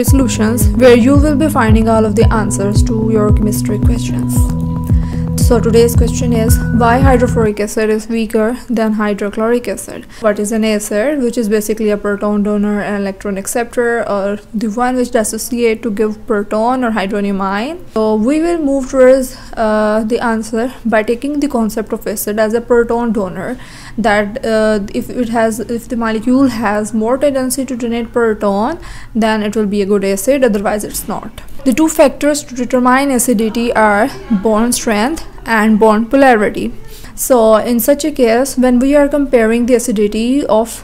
solutions where you will be finding all of the answers to your chemistry questions. So today's question is why hydrofluoric acid is weaker than hydrochloric acid? What is an acid which is basically a proton donor and electron acceptor or the one which dissociate to give proton or hydronium ion? So we will move towards uh, the answer by taking the concept of acid as a proton donor that uh, if it has if the molecule has more tendency to donate proton then it will be a good acid otherwise it's not. The two factors to determine acidity are bond strength and bond polarity. So in such a case, when we are comparing the acidity of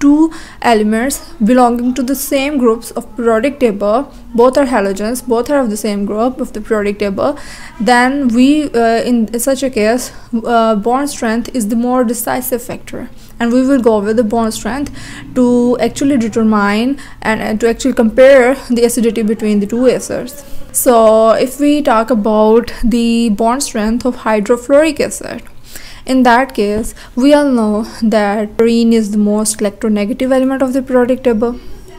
two elements belonging to the same groups of periodic table. Both are halogens both are of the same group of the periodic table. Then we uh, in such a case uh, bond strength is the more decisive factor. And we will go with the bond strength to actually determine and, and to actually compare the acidity between the two acids. So if we talk about the bond strength of hydrofluoric acid in that case we all know that fluorine is the most electronegative element of the periodic table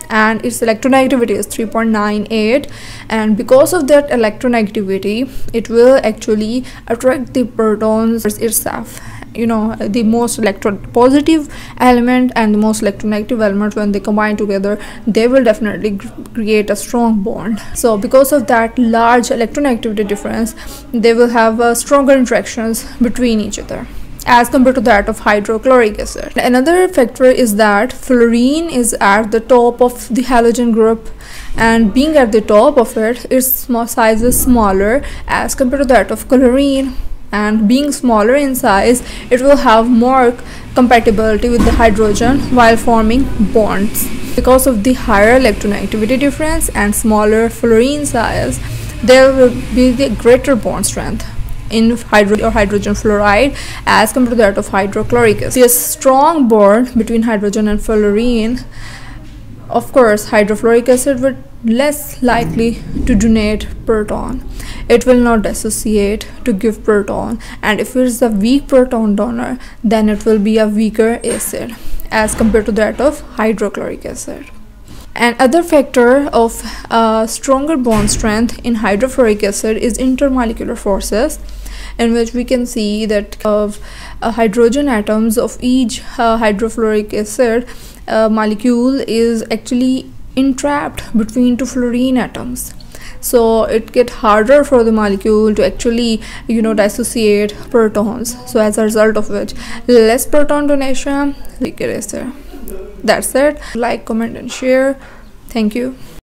and its electronegativity is 3.98 and because of that electronegativity it will actually attract the protons itself you know the most electropositive element and the most electronegative element when they combine together they will definitely create a strong bond so because of that large electronegativity difference they will have uh, stronger interactions between each other as compared to that of hydrochloric acid. Another factor is that fluorine is at the top of the halogen group and being at the top of it its size is smaller as compared to that of chlorine and being smaller in size it will have more compatibility with the hydrogen while forming bonds because of the higher electronegativity difference and smaller fluorine size there will be the greater bond strength in hydro or hydrogen fluoride as compared to that of hydrochloric acid. The strong bond between hydrogen and fluorine of course hydrofluoric acid would less likely to donate proton. It will not dissociate to give proton. And if it is a weak proton donor then it will be a weaker acid as compared to that of hydrochloric acid. And other factor of uh, stronger bond strength in hydrofluoric acid is intermolecular forces in which we can see that of uh, hydrogen atoms of each uh, hydrofluoric acid uh, molecule is actually entrapped between two fluorine atoms. So it get harder for the molecule to actually you know dissociate protons. So as a result of which less proton donation that's it. Like comment and share. Thank you